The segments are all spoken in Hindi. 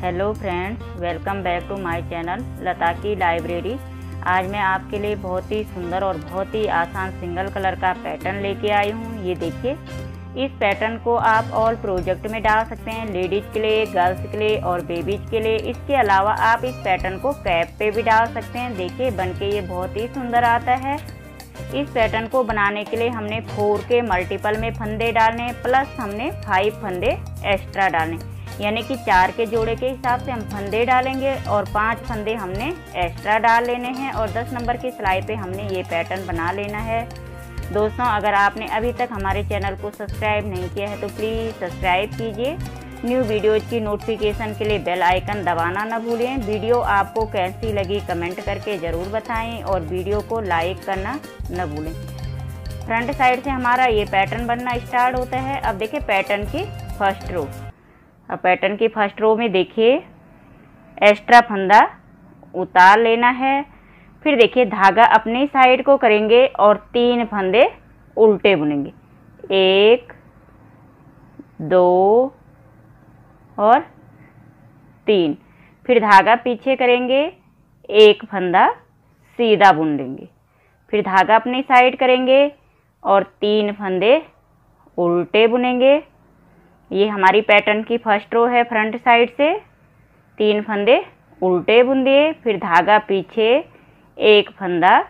Hello friends, welcome back to my channel Lata की लाइब्रेरी। आज मैं आपके लिए बहुत ही सुंदर और बहुत ही आसान सिंगल कलर का पैटर्न लेके आई हूँ। ये देखिए, इस पैटर्न को आप ऑल प्रोजेक्ट में डाल सकते हैं लेडीज़ के लिए गर्ल्स के लिए और बेबीज के लिए। इसके अलावा आप इस पैटर्न को कैप पे भी डाल सकते हैं। देखिए बन के ये बहुत ही सुंदर आता है। इस पैटर्न को बनाने के लिए हमने फोर के मल्टीपल में फंदे डालने प्लस हमने फाइव फंदे एक्स्ट्रा डालने यानी कि चार के जोड़े के हिसाब से हम फंदे डालेंगे और पाँच फंदे हमने एक्स्ट्रा डाल लेने हैं और दस नंबर की सिलाई पे हमने ये पैटर्न बना लेना है। दोस्तों, अगर आपने अभी तक हमारे चैनल को सब्सक्राइब नहीं किया है तो प्लीज़ सब्सक्राइब कीजिए। न्यू वीडियोज़ की नोटिफिकेशन के लिए बेल आइकन दबाना न भूलें। वीडियो आपको कैसी लगी कमेंट करके ज़रूर बताएँ और वीडियो को लाइक करना न भूलें। फ्रंट साइड से हमारा ये पैटर्न बनना स्टार्ट होता है। अब देखें पैटर्न की फ़र्स्ट रो अब पैटर्न की फ़र्स्ट रो में देखिए। एक्स्ट्रा फंदा उतार लेना है। फिर देखिए, धागा अपनी साइड को करेंगे और तीन फंदे उल्टे बुनेंगे। एक, दो और तीन। फिर धागा पीछे करेंगे, एक फंदा सीधा बुन लेंगे। फिर धागा अपनी साइड करेंगे और तीन फंदे उल्टे बुनेंगे। ये हमारी पैटर्न की फ़र्स्ट रो है फ्रंट साइड से। तीन फंदे उल्टे बुन दिए फिर धागा पीछे, एक फंदा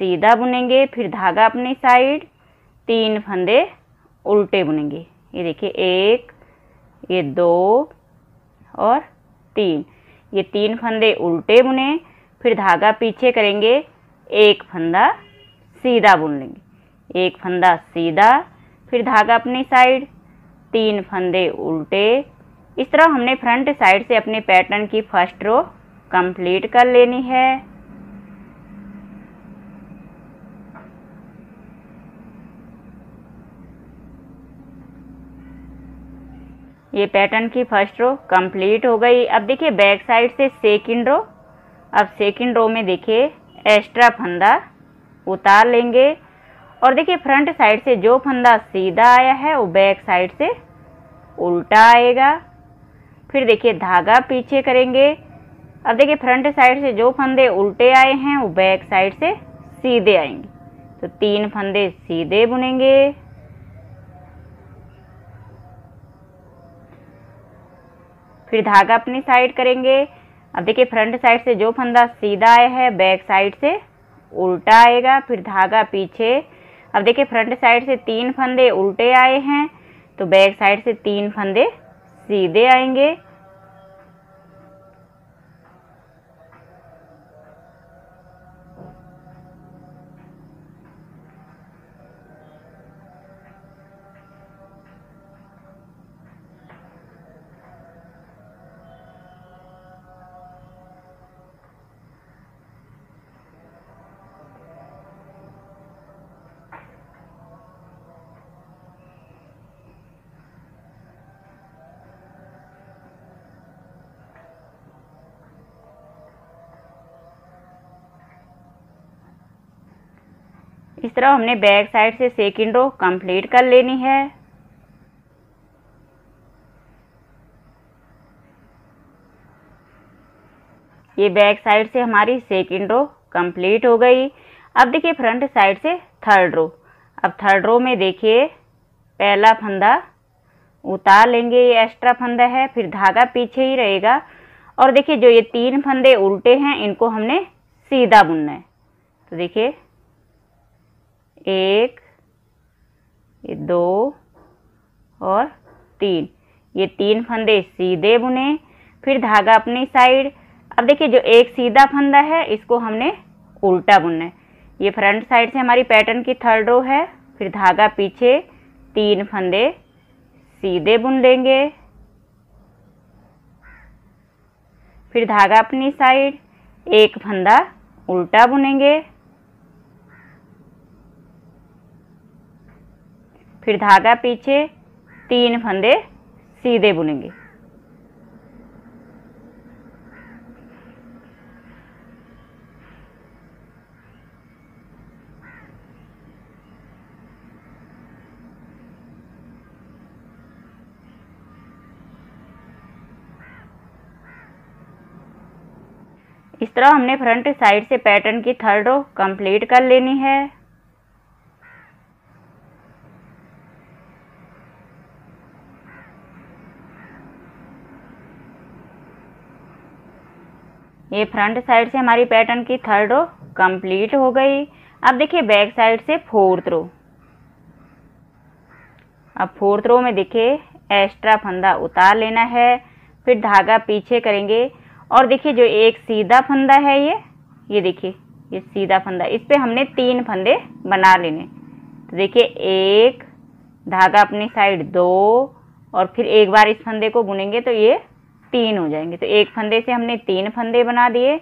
सीधा बुनेंगे, फिर धागा अपनी साइड तीन फंदे उल्टे बुनेंगे। ये देखिए, एक, ये दो और तीन। ये तीन फंदे उल्टे बुने, फिर धागा पीछे करेंगे, एक फंदा सीधा बुन लेंगे। एक फंदा सीधा, फिर धागा अपनी साइड तीन फंदे उल्टे। इस तरह हमने फ्रंट साइड से अपने पैटर्न की फ़र्स्ट रो कंप्लीट कर लेनी है। ये पैटर्न की फ़र्स्ट रो कंप्लीट हो गई। अब देखिए बैक साइड से सेकंड रो अब सेकंड रो में देखिए एक्स्ट्रा फंदा उतार लेंगे। और देखिए फ्रंट साइड से जो फंदा सीधा आया है, वो बैक साइड से उल्टा आएगा। फिर देखिए, धागा पीछे करेंगे। अब देखिए फ्रंट साइड से जो फंदे उल्टे आए हैं, वो बैक साइड से सीधे आएँगे। तो तीन फंदे सीधे बुनेंगे। फिर धागा अपनी साइड करेंगे। अब देखिए फ्रंट साइड से जो फंदा सीधा आया है बैक साइड से उल्टा आएगा। फिर धागा पीछे अब देखिए फ्रंट साइड से तीन फंदे उल्टे आए हैं तो बैक साइड से तीन फंदे सीधे आएँगे। इस तरह हमने बैक साइड से सेकेंड रो कंप्लीट कर लेनी है। ये बैक साइड से हमारी सेकेंड रो कंप्लीट हो गई। अब देखिए फ्रंट साइड से थर्ड रो अब थर्ड रो में देखिए, पहला फंदा उतार लेंगे, ये एक्स्ट्रा फंदा है, फिर धागा पीछे ही रहेगा। और देखिए जो ये तीन फंदे उल्टे हैं, इनको हमने सीधा बुनना है। तो देखिए एक, ये दो और तीन। ये तीन फंदे सीधे बुने, फिर धागा अपनी साइड। अब देखिए, जो एक सीधा फंदा है, इसको हमने उल्टा बुनना है। ये फ्रंट साइड से हमारी पैटर्न की थर्ड रो है, फिर धागा पीछे, तीन फंदे सीधे बुन लेंगे। फिर धागा अपनी साइड, एक फंदा उल्टा बुनेंगे। फिर धागा पीछे, तीन फंदे सीधे बुनेंगे। इस तरह हमने फ्रंट साइड से पैटर्न की थर्ड रो कंप्लीट कर लेनी है। ये फ्रंट साइड से हमारी पैटर्न की थर्ड रो कंप्लीट हो गई। अब देखिए बैक साइड से फोर्थ रो अब फोर्थ रो में देखिए एक्स्ट्रा फंदा उतार लेना है, फिर धागा पीछे करेंगे और देखिए जो एक सीधा फंदा है ये ये देखिए, ये सीधा फंदा, इस पर हमने तीन फंदे बना लेने। तो देखिए एक, धागा अपनी साइड दो और फिर एक बार इस फंदे को बुनेंगे तो ये तीन हो जाएँगे। तो एक फंदे से हमने तीन फंदे बना दिए,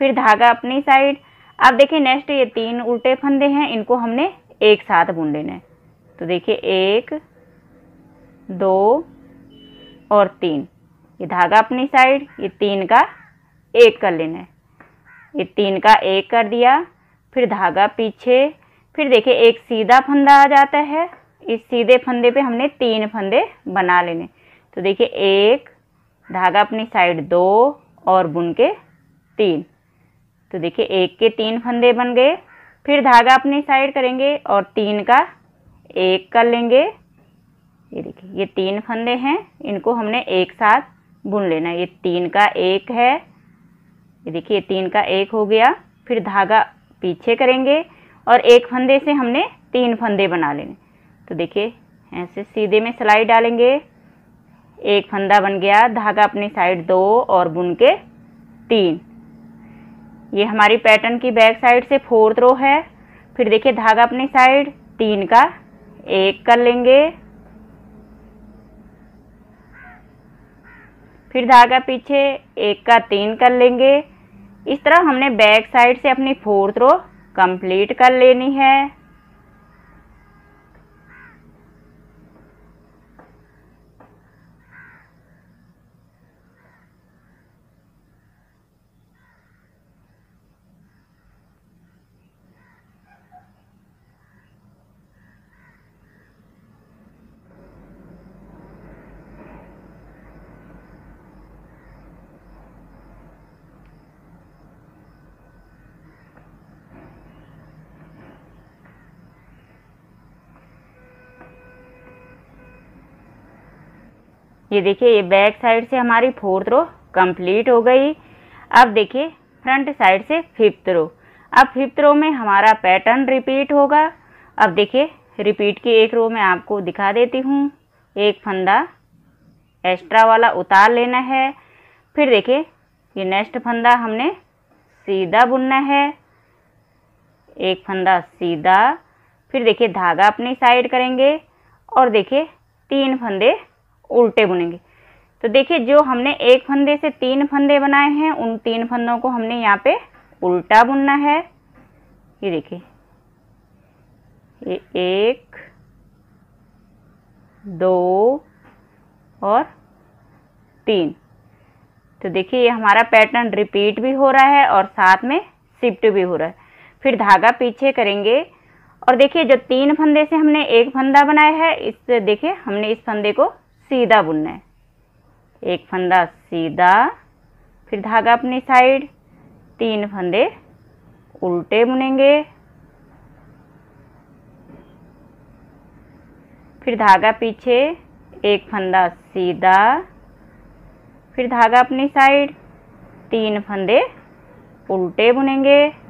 फिर धागा अपनी साइड। अब देखिए नेक्स्ट ये तीन उल्टे फंदे हैं, इनको हमने एक साथ बुन लेना है। तो देखिए एक, दो और तीन। ये धागा अपनी साइड, ये तीन का एक कर लेना है। ये तीन का एक कर दिया, फिर धागा पीछे, फिर देखिए एक सीधा फंदा आ जाता है। इस सीधे फंदे पे हमने तीन फंदे बना लेने तो देखिए एक धागा अपनी साइड दो और बुन के तीन। तो देखिए, एक के तीन फंदे बन गए। फिर धागा अपनी साइड करेंगे और तीन का एक कर लेंगे। ये देखिए, ये तीन फंदे हैं, इनको हमने एक साथ बुन लेना ये तीन का एक है। ये देखिए तीन का एक हो गया। फिर धागा पीछे करेंगे और एक फंदे से हमने तीन फंदे बना लेने। तो देखिए, ऐसे सीधे में सिलाई डालेंगे। एक फंदा बन गया, धागा अपनी साइड दो और बुन के तीन। ये हमारी पैटर्न की बैक साइड से फोर्थ रो है। फिर देखिए, धागा अपनी साइड, तीन का एक कर लेंगे। फिर धागा पीछे एक का तीन कर लेंगे। इस तरह हमने बैक साइड से अपनी फोर्थ रो कंप्लीट कर लेनी है। ये देखिए, ये बैक साइड से हमारी फोर्थ रो कंप्लीट हो गई। अब देखिए, फ्रंट साइड से फिफ्थ रो। अब फिफ्थ रो में हमारा पैटर्न रिपीट होगा। अब देखिए, रिपीट की एक रो में आपको दिखा देती हूँ। एक फंदा एक्स्ट्रा वाला उतार लेना है। फिर देखिए, ये नेक्स्ट फंदा हमने सीधा बुनना है। एक फंदा सीधा। फिर देखिए, धागा अपनी साइड करेंगे। और देखिए, तीन फंदे उल्टे बुनेंगे। तो देखिए, जो हमने एक फंदे से तीन फंदे बनाए हैं, उन तीन फंदों को हमने यहाँ पे उल्टा बुनना है। ये देखिए, ये एक, दो और तीन। तो देखिए, ये हमारा पैटर्न रिपीट भी हो रहा है और साथ में शिफ्ट भी हो रहा है। फिर धागा पीछे करेंगे और देखिए, जो तीन फंदे से हमने एक फंदा बनाया है, इस देखिए, हमने इस फंदे को सीधा बुनना है। एक फंदा सीधा, फिर धागा अपनी साइड, तीन फंदे उल्टे बुनेंगे। फिर धागा पीछे, एक फंदा सीधा, फिर धागा अपनी साइड, तीन फंदे उल्टे बुनेंगे।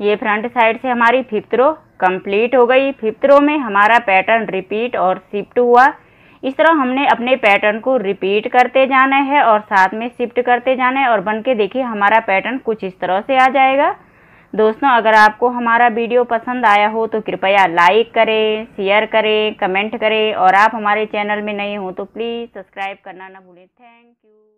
ये फ्रंट साइड से हमारी फिफ्थ रो कंप्लीट हो गई। फिफ्थ रो में हमारा पैटर्न रिपीट और शिफ्ट हुआ। इस तरह हमने अपने पैटर्न को रिपीट करते जाना है और साथ में शिफ्ट करते जाना है और बन के देखिए हमारा पैटर्न कुछ इस तरह से आ जाएगा। दोस्तों, अगर आपको हमारा वीडियो पसंद आया हो तो कृपया लाइक करें, शेयर करें, कमेंट करें और आप हमारे चैनल में नए हो तो प्लीज़ सब्सक्राइब करना ना भूलें। Thank you.